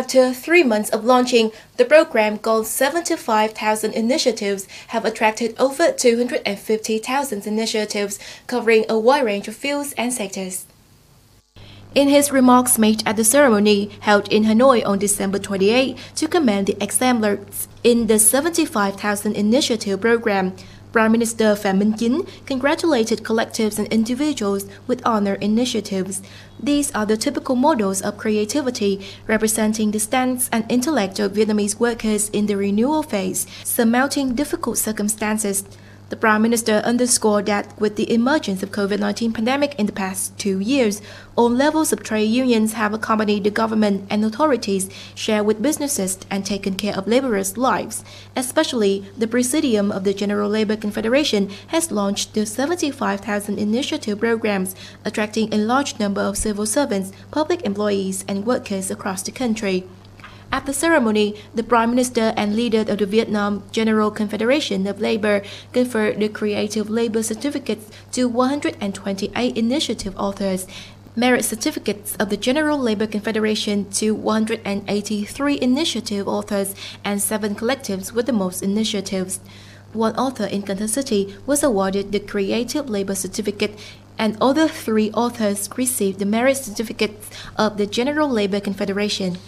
After three months of launching, the program called 75,000 Initiatives have attracted over 250,000 initiatives covering a wide range of fields and sectors. In his remarks made at the ceremony held in Hanoi on December 28 to commend the exemplars in the 75,000 Initiative program, Prime Minister Phạm Minh Chính congratulated collectives and individuals with honor initiatives. These are the typical models of creativity, representing the stance and intellect of Vietnamese workers in the renewal phase, surmounting difficult circumstances. The Prime Minister underscored that with the emergence of COVID-19 pandemic in the past two years, all levels of trade unions have accompanied the government and authorities, shared with businesses and taken care of laborers' lives. Especially, the Presidium of the General Labor Confederation has launched the 75,000 initiative programs, attracting a large number of civil servants, public employees, and workers across the country. At the ceremony, the Prime Minister and leader of the Vietnam General Confederation of Labor conferred the Creative Labor Certificates to 128 initiative authors, merit certificates of the General Labor Confederation to 183 initiative authors, and seven collectives with the most initiatives. One author in Cần Thơ City was awarded the Creative Labor Certificate and other three authors received the merit certificates of the General Labor Confederation.